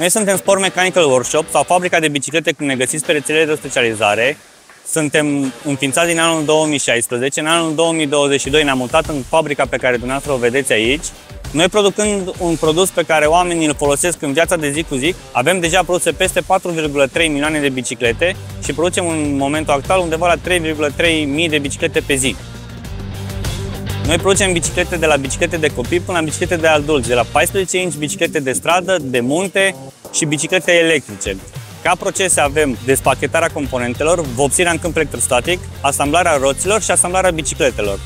Noi suntem Sport Mechanical Workshop sau fabrica de biciclete când ne găsiți pe rețelele de specializare. Suntem înființați din anul 2016. În anul 2022 ne-am mutat în fabrica pe care dumneavoastră o vedeți aici. Noi producând un produs pe care oamenii îl folosesc în viața de zi cu zi, avem deja produse peste 4,3 milioane de biciclete și producem în momentul actual undeva la 3,3 mii de biciclete pe zi. Noi producem biciclete de la biciclete de copii până la biciclete de adulți, de la 14 inch biciclete de stradă, de munte și biciclete electrice. Ca procese avem despachetarea componentelor, vopsirea în câmp electrostatic, asamblarea roților și asamblarea bicicletelor.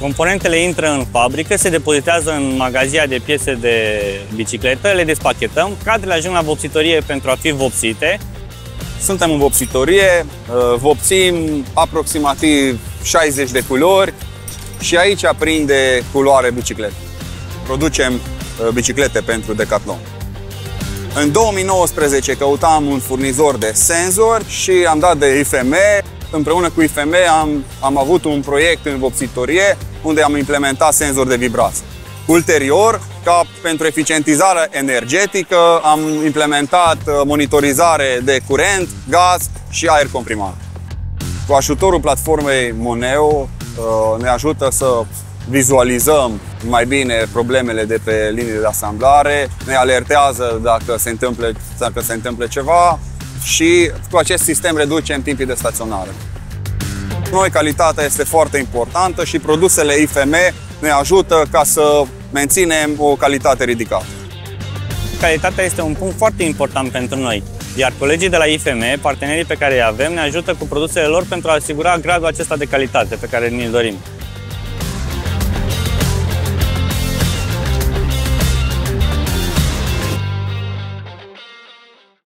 Componentele intră în fabrică, se depozitează în magazia de piese de bicicletă, le despachetăm, cadrele ajung la vopsitorie pentru a fi vopsite. Suntem în vopsitorie, uh, vopsim aproximativ 60 de culori și aici aprinde culoare bicicletă. Producem uh, biciclete pentru Decathlon. În 2019 căutam un furnizor de senzori și am dat de IFM. Împreună cu IFM am, am avut un proiect în vopsitorie unde am implementat senzori de vibrație. Ulterior, ca pentru eficientizare energetică, am implementat uh, monitorizare de curent, gaz și aer comprimat. Cu ajutorul platformei Moneo uh, ne ajută să vizualizăm mai bine problemele de pe linii de asamblare, ne alertează dacă se întâmplă, dacă se întâmplă ceva și cu acest sistem reducem timpii de staționare. Noi calitatea este foarte importantă și produsele IFM ne ajută ca să menținem o calitate ridicată. Calitatea este un punct foarte important pentru noi, iar colegii de la IFM, partenerii pe care îi avem, ne ajută cu produsele lor pentru a asigura gradul acesta de calitate pe care ni-l dorim.